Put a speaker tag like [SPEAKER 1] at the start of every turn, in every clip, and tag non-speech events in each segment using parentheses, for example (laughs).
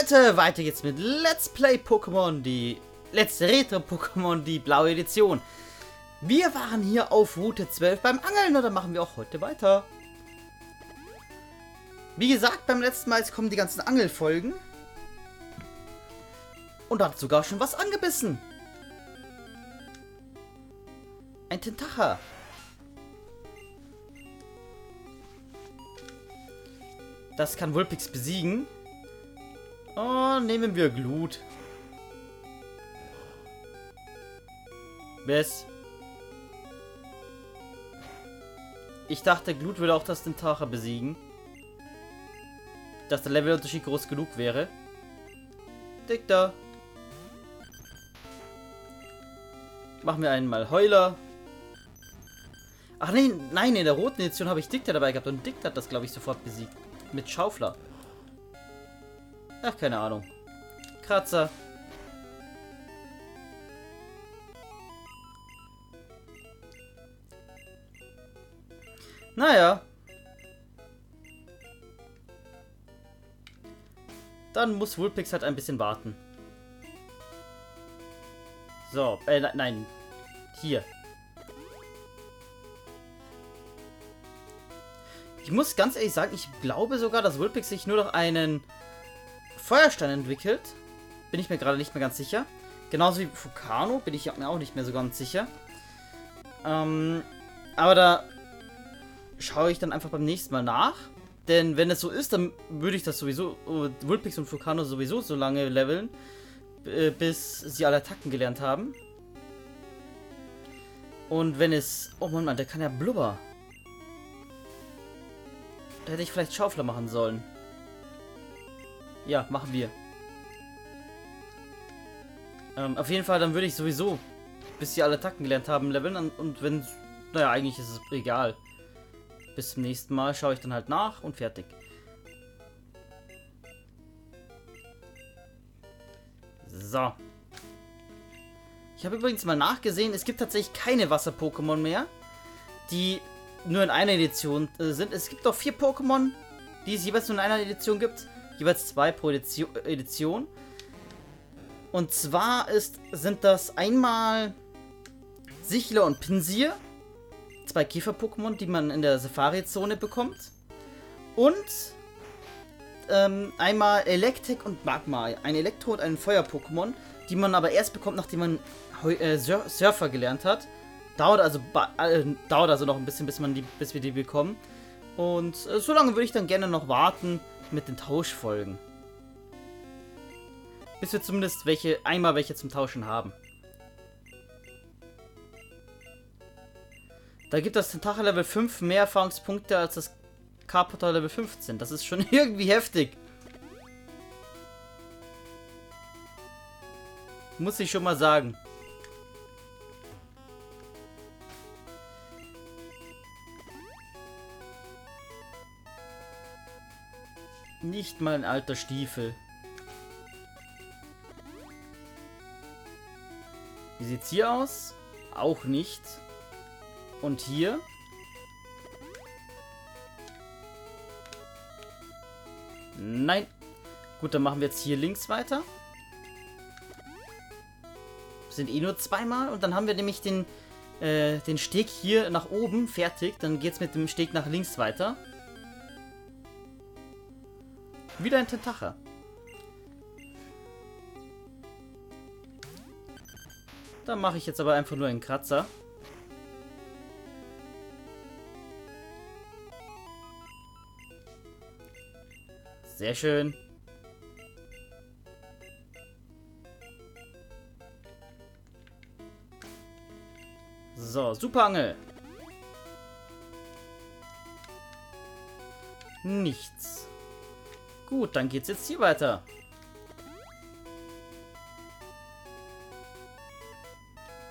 [SPEAKER 1] Leute, weiter geht's mit Let's Play Pokémon, die letzte Retro-Pokémon, die blaue Edition. Wir waren hier auf Route 12 beim Angeln und dann machen wir auch heute weiter. Wie gesagt, beim letzten Mal kommen die ganzen Angelfolgen. Und da hat sogar schon was angebissen. Ein Tentacher. Das kann Vulpix besiegen. Oh, nehmen wir Glut. Bess. Ich dachte, Glut würde auch das Tentacher besiegen. Dass der Levelunterschied groß genug wäre. Dick da. Machen wir einmal Heuler. Ach nee, nein, in der roten Edition habe ich Dicta dabei gehabt und Dicta hat das, glaube ich, sofort besiegt. Mit Schaufler. Ach, keine Ahnung. Kratzer. Naja. Dann muss Vulpix halt ein bisschen warten. So, äh, ne, nein. Hier. Ich muss ganz ehrlich sagen, ich glaube sogar, dass Vulpix sich nur noch einen Feuerstein entwickelt. Bin ich mir gerade nicht mehr ganz sicher. Genauso wie Fukano bin ich mir auch nicht mehr so ganz sicher. Ähm, aber da schaue ich dann einfach beim nächsten Mal nach. Denn wenn es so ist, dann würde ich das sowieso, uh, Vulpix und Fukano sowieso so lange leveln, äh, bis sie alle Attacken gelernt haben. Und wenn es... Oh Mann, Mann, der kann ja Blubber. Da hätte ich vielleicht Schaufler machen sollen. Ja, machen wir. Ähm, auf jeden Fall, dann würde ich sowieso, bis sie alle Attacken gelernt haben, leveln. Und wenn... Naja, eigentlich ist es egal. Bis zum nächsten Mal schaue ich dann halt nach und fertig. So. Ich habe übrigens mal nachgesehen, es gibt tatsächlich keine Wasser-Pokémon mehr, die nur in einer Edition äh, sind. Es gibt doch vier Pokémon, die es jeweils nur in einer Edition gibt. Jeweils zwei pro Edition. Und zwar ist, sind das einmal Sichler und Pinsir. Zwei Käfer-Pokémon, die man in der Safari-Zone bekommt. Und ähm, einmal Electek und Magma. Ein Elektro- und ein Feuer-Pokémon, die man aber erst bekommt, nachdem man äh, Surfer gelernt hat. Dauert also, äh, dauert also noch ein bisschen, bis, man die, bis wir die bekommen. Und äh, so lange würde ich dann gerne noch warten mit den Tauschfolgen. Bis wir zumindest welche, einmal welche zum Tauschen haben. Da gibt das Tentacher Level 5 mehr Erfahrungspunkte als das Carporter Level 15. Das ist schon (laughs) irgendwie heftig. Muss ich schon mal sagen. Nicht mal ein alter Stiefel. Wie sieht's hier aus? Auch nicht. Und hier? Nein. Gut, dann machen wir jetzt hier links weiter. Sind eh nur zweimal. Und dann haben wir nämlich den, äh, den Steg hier nach oben fertig. Dann geht's mit dem Steg nach links weiter. Wieder ein Tentacher. Da mache ich jetzt aber einfach nur einen Kratzer. Sehr schön. So, Superangel. Nichts. Gut, dann geht's jetzt hier weiter.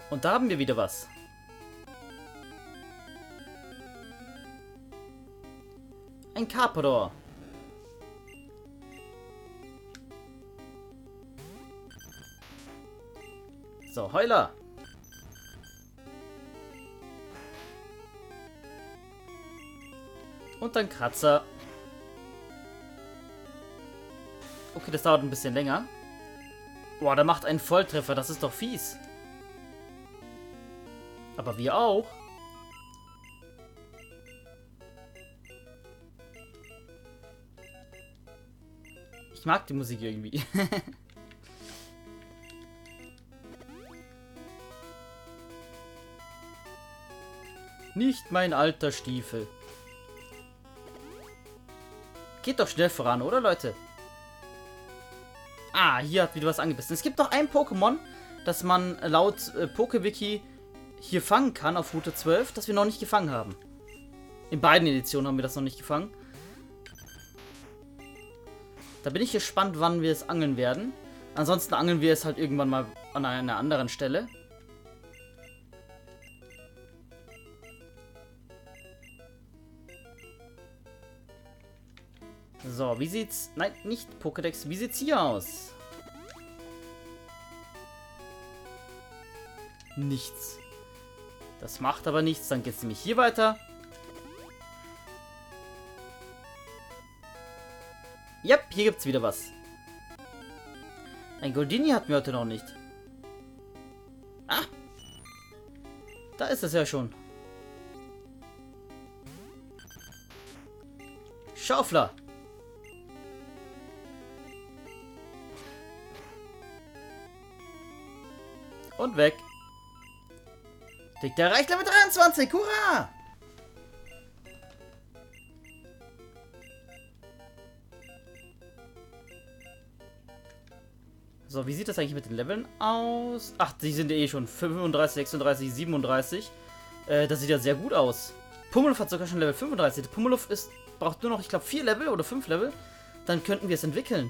[SPEAKER 1] Und da haben wir wieder was. Ein Carpador. So, Heuler. Und dann Kratzer. Okay, das dauert ein bisschen länger. Boah, der macht einen Volltreffer. Das ist doch fies. Aber wir auch. Ich mag die Musik irgendwie. (laughs) Nicht mein alter Stiefel. Geht doch schnell voran, oder Leute? Ah, hier hat wieder was angebissen. Es gibt noch ein Pokémon, das man laut äh, PokeWiki hier fangen kann auf Route 12, das wir noch nicht gefangen haben. In beiden Editionen haben wir das noch nicht gefangen. Da bin ich gespannt, wann wir es angeln werden. Ansonsten angeln wir es halt irgendwann mal an einer anderen Stelle. So, wie sieht's... Nein, nicht Pokédex. Wie sieht's hier aus? Nichts. Das macht aber nichts. Dann geht's nämlich hier weiter. Yep, hier gibt's wieder was. Ein Goldini hatten wir heute noch nicht. Ah! Da ist es ja schon. Schaufler. Und weg. Dick, der erreicht Level 23. Hurra! So, wie sieht das eigentlich mit den Leveln aus? Ach, die sind eh schon 35, 36, 37. Äh, das sieht ja sehr gut aus. Pummeluff hat sogar schon Level 35. Pummeluff ist, braucht nur noch, ich glaube, 4 Level oder 5 Level. Dann könnten wir es entwickeln.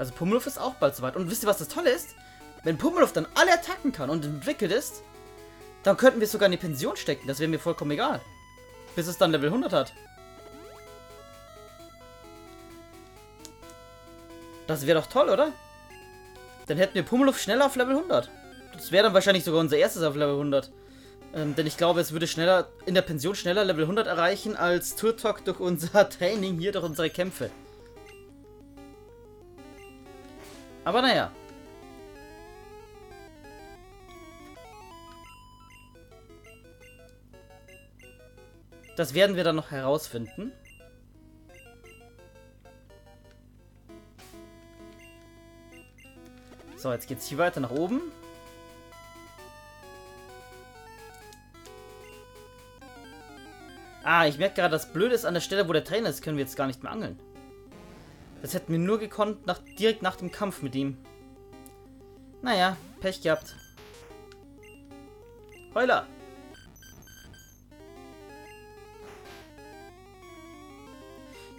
[SPEAKER 1] Also Pummeluff ist auch bald soweit. Und wisst ihr, was das Tolle ist? Wenn Pummeluff dann alle attacken kann und entwickelt ist, dann könnten wir es sogar in die Pension stecken. Das wäre mir vollkommen egal. Bis es dann Level 100 hat. Das wäre doch toll, oder? Dann hätten wir Pummeluff schneller auf Level 100. Das wäre dann wahrscheinlich sogar unser erstes auf Level 100. Ähm, denn ich glaube, es würde schneller in der Pension schneller Level 100 erreichen als Turtok durch unser (laughs) Training hier, durch unsere Kämpfe. Aber naja. Das werden wir dann noch herausfinden. So, jetzt geht's hier weiter nach oben. Ah, ich merke gerade, das Blöde ist, an der Stelle, wo der Trainer ist, können wir jetzt gar nicht mehr angeln. Das hätten wir nur gekonnt, nach, direkt nach dem Kampf mit ihm. Naja, Pech gehabt. Heuler!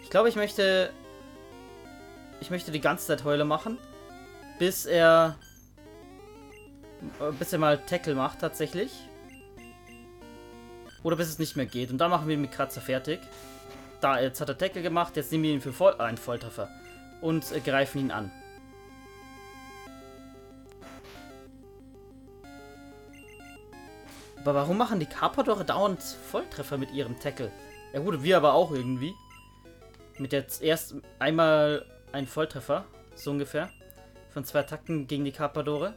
[SPEAKER 1] Ich glaube, ich möchte... Ich möchte die ganze Zeit Heuler machen. Bis er... Bis er mal Tackle macht, tatsächlich. Oder bis es nicht mehr geht. Und dann machen wir mit Kratzer fertig. Da, jetzt hat er Tackle gemacht. Jetzt nehmen wir ihn für Voll einen Volltreffer. Und äh, greifen ihn an. Aber warum machen die Carpadore dauernd Volltreffer mit ihrem Tackle? Ja gut, wir aber auch irgendwie. Mit jetzt erst einmal ein Volltreffer, so ungefähr. Von zwei Attacken gegen die Carpadore.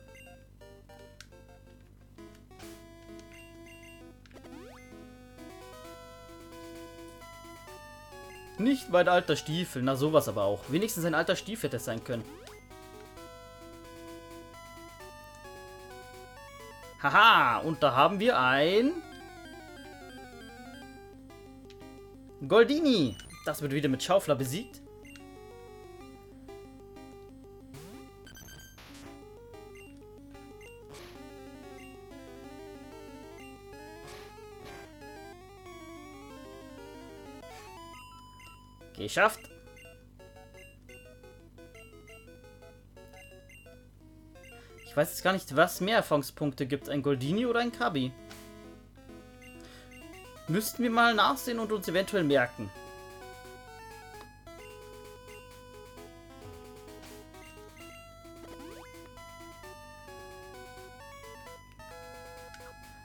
[SPEAKER 1] Nicht mein alter Stiefel. Na, sowas aber auch. Wenigstens ein alter Stiefel hätte es sein können. Haha, und da haben wir ein... Goldini. Das wird wieder mit Schaufler besiegt. Geschafft. Ich weiß jetzt gar nicht, was mehr Erfahrungspunkte gibt. Ein Goldini oder ein Kabi? Müssten wir mal nachsehen und uns eventuell merken.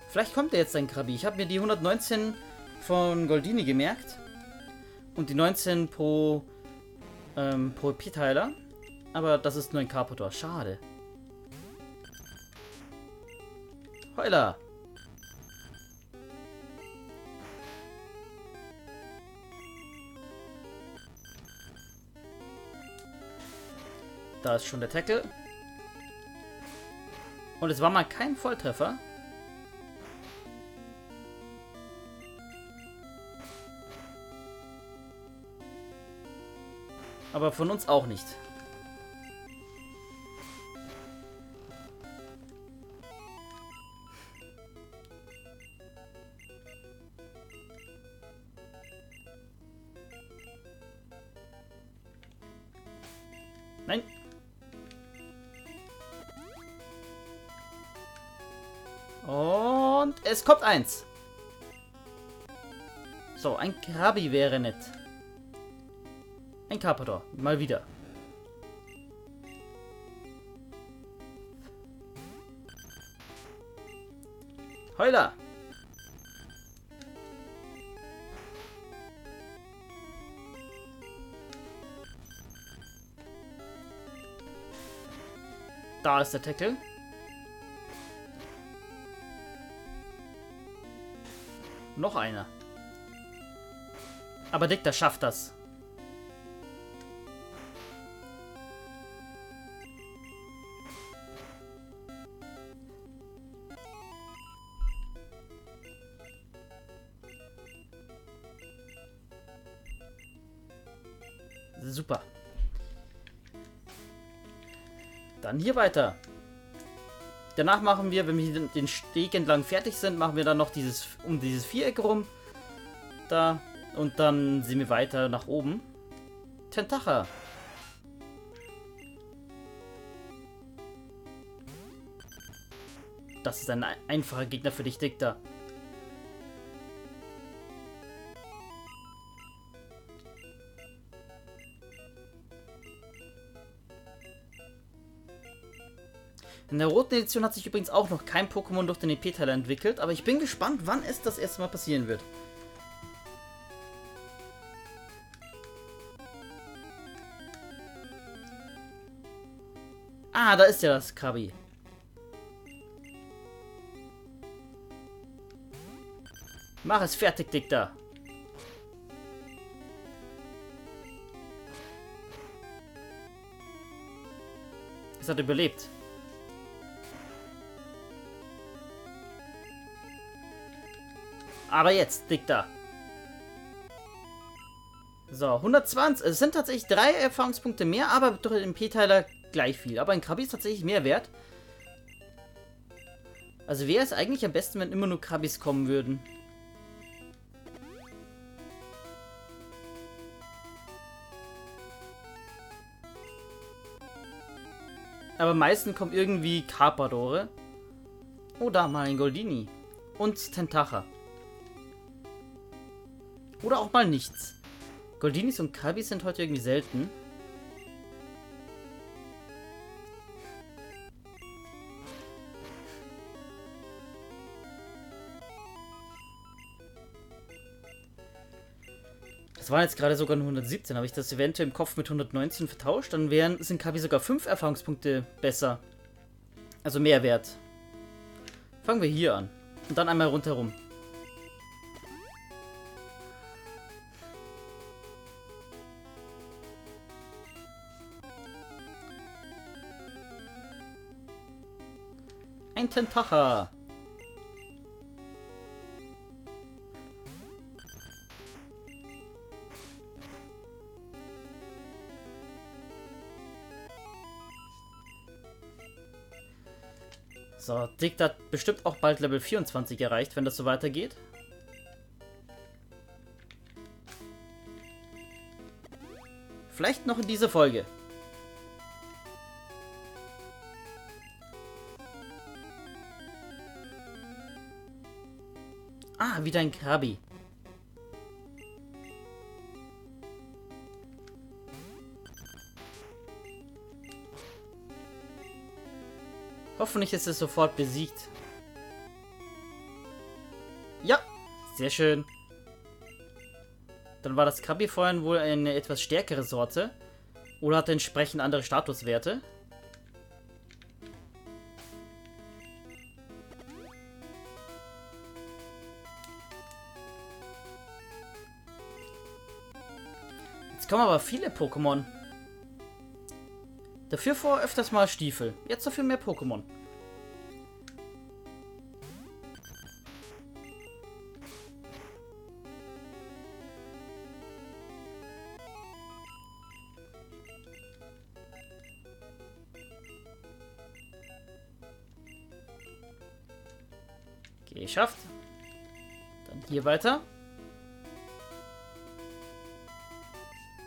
[SPEAKER 1] Vielleicht kommt er jetzt ein Krabi. Ich habe mir die 119 von Goldini gemerkt. Und die 19 pro, ähm, pro P-Teiler. Aber das ist nur ein Carpador. Schade. Heuler. Da ist schon der Tackle. Und es war mal kein Volltreffer. Aber von uns auch nicht. Nein. Und es kommt eins. So, ein Krabi wäre nett. Ein Carpador. Mal wieder. Heuler. Da ist der Tackle. Noch einer. Aber Dick, der schafft das. Dann hier weiter. Danach machen wir, wenn wir den Steg entlang fertig sind, machen wir dann noch dieses um dieses Viereck rum. Da. Und dann sind wir weiter nach oben. Tentacha. Das ist ein einfacher Gegner für dich, Dichter. In der roten Edition hat sich übrigens auch noch kein Pokémon durch den EP-Teil entwickelt, aber ich bin gespannt, wann es das erste Mal passieren wird. Ah, da ist ja das Krabi. Mach es fertig, Dicker. Es hat überlebt. Aber jetzt, dick da. So, 120. Es sind tatsächlich drei Erfahrungspunkte mehr, aber durch den P-Teiler gleich viel. Aber ein Krabi ist tatsächlich mehr wert. Also wäre es eigentlich am besten, wenn immer nur Krabis kommen würden. Aber meistens kommen irgendwie Carpadore. Da mal ein Goldini. Und Tentacha. Oder auch mal nichts. Goldinis und Kalbis sind heute irgendwie selten. Das waren jetzt gerade sogar nur 117. Habe ich das eventuell im Kopf mit 119 vertauscht, dann wären, sind Kabi sogar 5 Erfahrungspunkte besser. Also mehr wert. Fangen wir hier an. Und dann einmal rundherum. Tentacher. So, Dick hat bestimmt auch bald Level 24 erreicht, wenn das so weitergeht. Vielleicht noch in dieser Folge. Ah, wieder ein Krabi. Hoffentlich ist es sofort besiegt. Ja, sehr schön. Dann war das Krabi vorhin wohl eine etwas stärkere Sorte. Oder hat entsprechend andere Statuswerte. Kommen aber viele Pokémon. Dafür vor öfters mal Stiefel. Jetzt dafür mehr Pokémon. Geschafft. Dann hier weiter.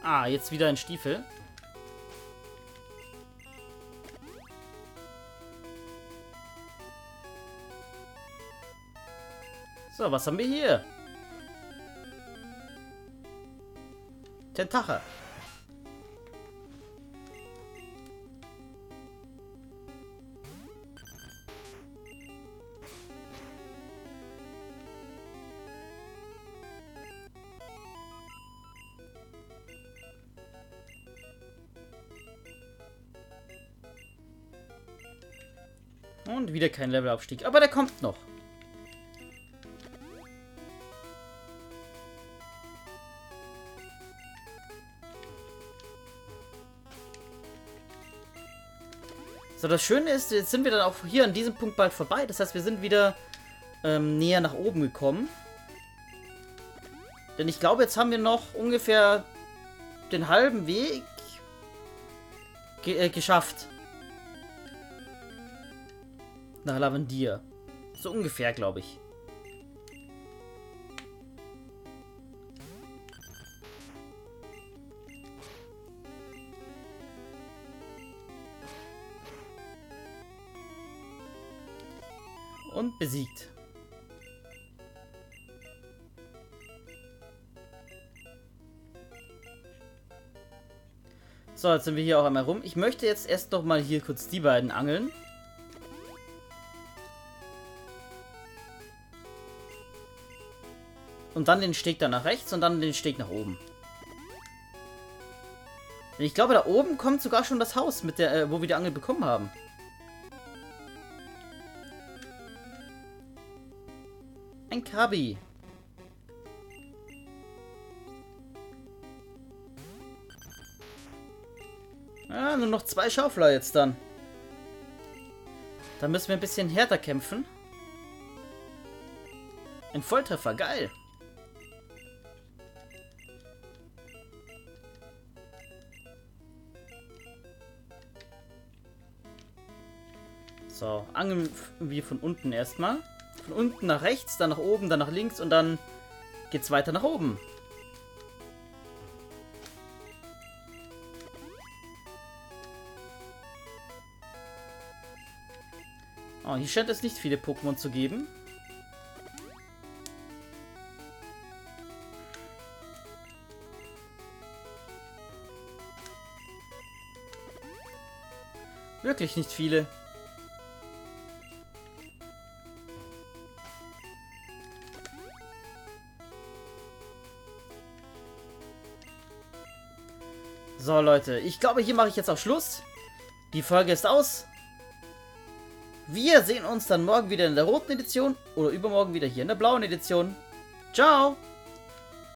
[SPEAKER 1] Ah, jetzt wieder ein Stiefel. So, was haben wir hier? Tentache. Wieder kein Levelabstieg. Aber der kommt noch. So, das Schöne ist, jetzt sind wir dann auch hier an diesem Punkt bald vorbei. Das heißt, wir sind wieder ähm, näher nach oben gekommen. Denn ich glaube, jetzt haben wir noch ungefähr den halben Weg ge äh, geschafft. Nach Lavendier. So ungefähr, glaube ich. Und besiegt. So, jetzt sind wir hier auch einmal rum. Ich möchte jetzt erst noch mal hier kurz die beiden angeln. Und dann den Steg da nach rechts und dann den Steg nach oben. Ich glaube, da oben kommt sogar schon das Haus, mit der, äh, wo wir die Angel bekommen haben. Ein Krabi. Ah, nur noch zwei Schaufler jetzt dann. Da müssen wir ein bisschen härter kämpfen. Ein Volltreffer, geil. So, angeln wir von unten erstmal. Von unten nach rechts, dann nach oben, dann nach links und dann geht's weiter nach oben. Oh, hier scheint es nicht viele Pokémon zu geben. Wirklich nicht viele. So, Leute. Ich glaube, hier mache ich jetzt auch Schluss. Die Folge ist aus. Wir sehen uns dann morgen wieder in der roten Edition oder übermorgen wieder hier in der blauen Edition. Ciao!